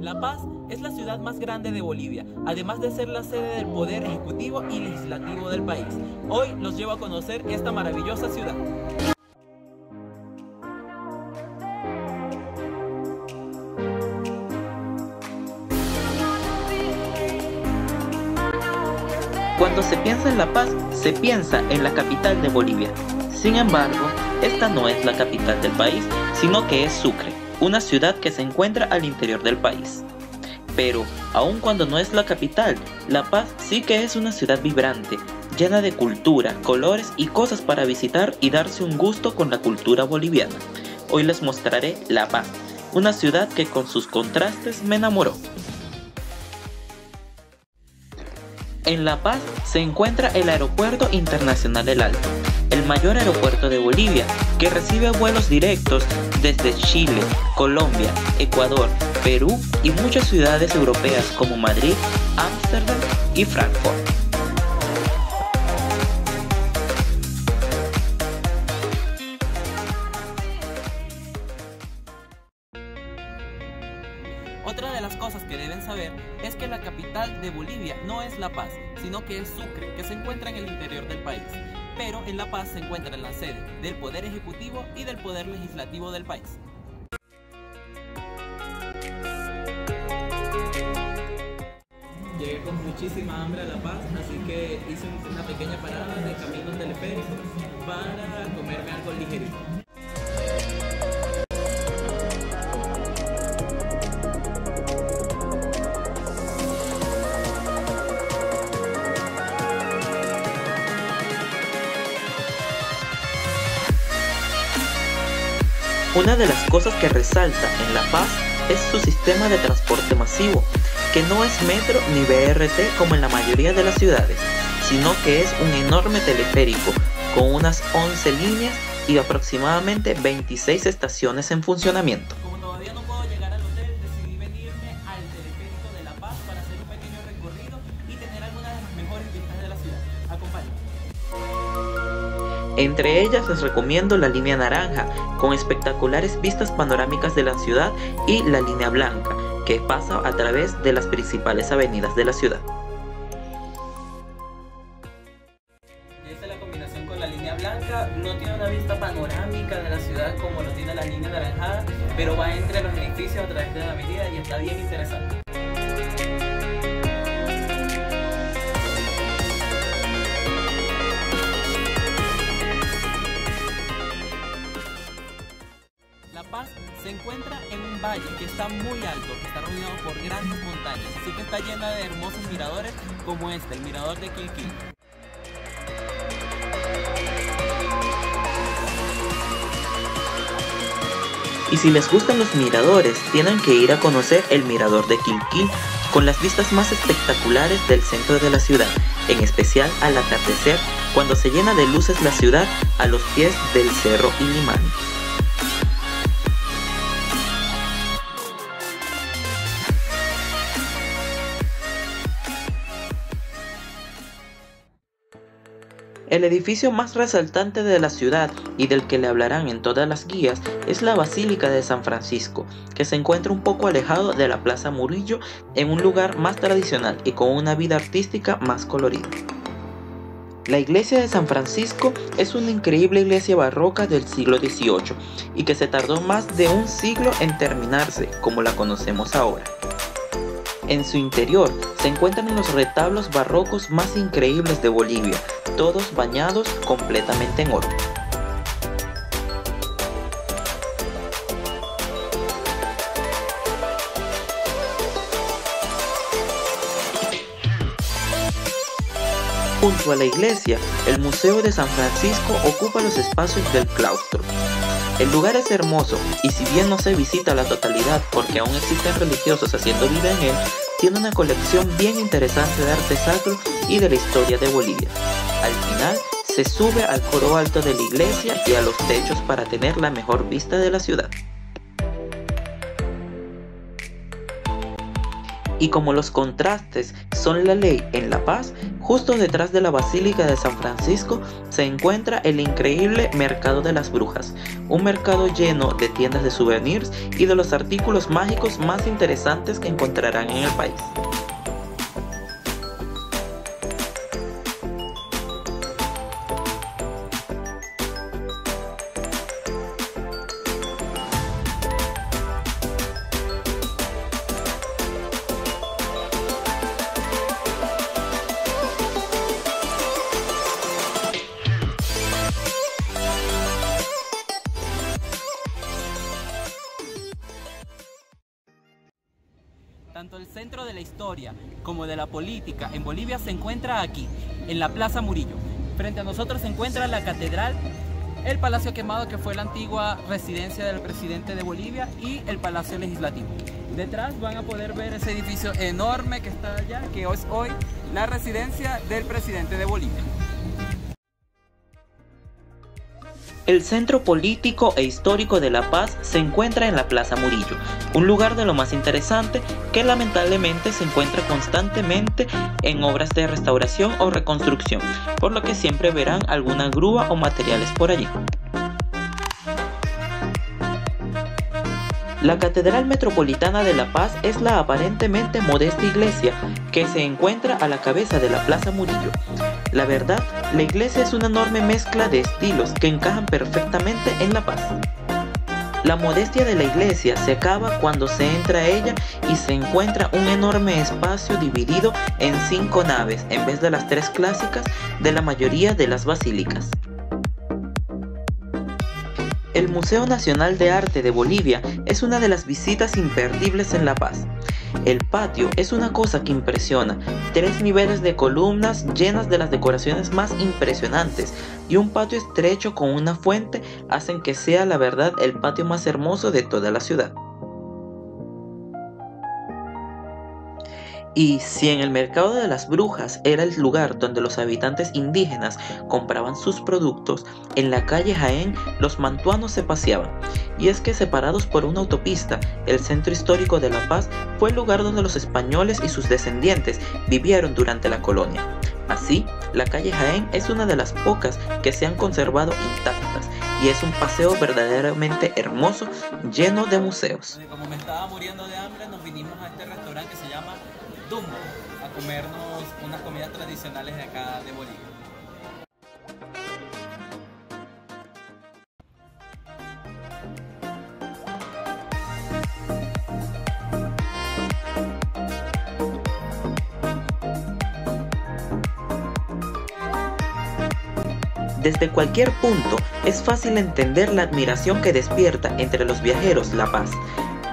La Paz es la ciudad más grande de Bolivia, además de ser la sede del poder ejecutivo y legislativo del país. Hoy los llevo a conocer esta maravillosa ciudad. Cuando se piensa en La Paz, se piensa en la capital de Bolivia. Sin embargo, esta no es la capital del país, sino que es Sucre, una ciudad que se encuentra al interior del país. Pero, aun cuando no es la capital, La Paz sí que es una ciudad vibrante, llena de cultura, colores y cosas para visitar y darse un gusto con la cultura boliviana. Hoy les mostraré La Paz, una ciudad que con sus contrastes me enamoró. En La Paz se encuentra el Aeropuerto Internacional del Alto, el mayor aeropuerto de Bolivia, que recibe vuelos directos desde Chile, Colombia, Ecuador, Perú y muchas ciudades europeas como Madrid, Ámsterdam y Frankfurt. Otra de las cosas que deben saber es que la capital de Bolivia no es La Paz, sino que es Sucre, que se encuentra en el interior del país. Pero en La Paz se encuentra la sede del Poder Ejecutivo y del Poder Legislativo del país. Llegué con muchísima hambre a La Paz, así que hice una pequeña parada de camino teleférico para comerme algo ligerito. Una de las cosas que resalta en La Paz es su sistema de transporte masivo, que no es metro ni BRT como en la mayoría de las ciudades, sino que es un enorme teleférico con unas 11 líneas y aproximadamente 26 estaciones en funcionamiento. Entre ellas les recomiendo la línea naranja, con espectaculares vistas panorámicas de la ciudad, y la línea blanca, que pasa a través de las principales avenidas de la ciudad. Esta es la combinación con la línea blanca. No tiene una vista panorámica de la ciudad como lo tiene la línea naranjada, pero va entre los edificios a través de la avenida y está bien interesante. Encuentra en un valle que está muy alto, que está rodeado por grandes montañas, así que está llena de hermosos miradores como este, el mirador de Quilquil. Y si les gustan los miradores, tienen que ir a conocer el mirador de Quilquil, con las vistas más espectaculares del centro de la ciudad, en especial al atardecer, cuando se llena de luces la ciudad a los pies del cerro Illimani. El edificio más resaltante de la ciudad y del que le hablarán en todas las guías es la Basílica de San Francisco, que se encuentra un poco alejado de la Plaza Murillo en un lugar más tradicional y con una vida artística más colorida. La iglesia de San Francisco es una increíble iglesia barroca del siglo XVIII y que se tardó más de un siglo en terminarse como la conocemos ahora. En su interior se encuentran los retablos barrocos más increíbles de Bolivia, todos bañados completamente en oro. Junto a la iglesia, el Museo de San Francisco ocupa los espacios del claustro. El lugar es hermoso y si bien no se visita la totalidad porque aún existen religiosos haciendo vida en él, tiene una colección bien interesante de arte sacro y de la historia de Bolivia. Al final, se sube al coro alto de la iglesia y a los techos para tener la mejor vista de la ciudad. Y como los contrastes son la ley en La Paz, justo detrás de la Basílica de San Francisco se encuentra el increíble Mercado de las Brujas, un mercado lleno de tiendas de souvenirs y de los artículos mágicos más interesantes que encontrarán en el país. Tanto el centro de la historia como de la política en Bolivia se encuentra aquí, en la Plaza Murillo. Frente a nosotros se encuentra la catedral, el Palacio Quemado, que fue la antigua residencia del presidente de Bolivia, y el Palacio Legislativo. Detrás van a poder ver ese edificio enorme que está allá, que es hoy la residencia del presidente de Bolivia. El centro político e histórico de La Paz se encuentra en la Plaza Murillo, un lugar de lo más interesante que lamentablemente se encuentra constantemente en obras de restauración o reconstrucción, por lo que siempre verán alguna grúa o materiales por allí. La Catedral Metropolitana de La Paz es la aparentemente modesta iglesia que se encuentra a la cabeza de la Plaza Murillo. La verdad, la iglesia es una enorme mezcla de estilos que encajan perfectamente en La Paz. La modestia de la iglesia se acaba cuando se entra a ella y se encuentra un enorme espacio dividido en cinco naves en vez de las tres clásicas de la mayoría de las basílicas. El Museo Nacional de Arte de Bolivia es una de las visitas imperdibles en La Paz. El patio es una cosa que impresiona, tres niveles de columnas llenas de las decoraciones más impresionantes y un patio estrecho con una fuente hacen que sea la verdad el patio más hermoso de toda la ciudad. Y si en el mercado de las brujas era el lugar donde los habitantes indígenas compraban sus productos, en la calle Jaén los mantuanos se paseaban. Y es que separados por una autopista, el centro histórico de La Paz fue el lugar donde los españoles y sus descendientes vivieron durante la colonia. Así, la calle Jaén es una de las pocas que se han conservado intactas y es un paseo verdaderamente hermoso lleno de museos. Como me estaba muriendo de hambre, nos vinimos A comernos unas comidas tradicionales de acá de Bolivia. Desde cualquier punto es fácil entender la admiración que despierta entre los viajeros La Paz.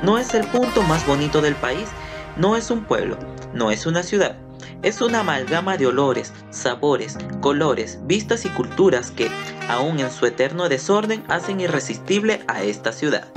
No es el punto más bonito del país, no es un pueblo, no es una ciudad. Es una amalgama de olores, sabores, colores, vistas y culturas que, aun en su eterno desorden, hacen irresistible a esta ciudad.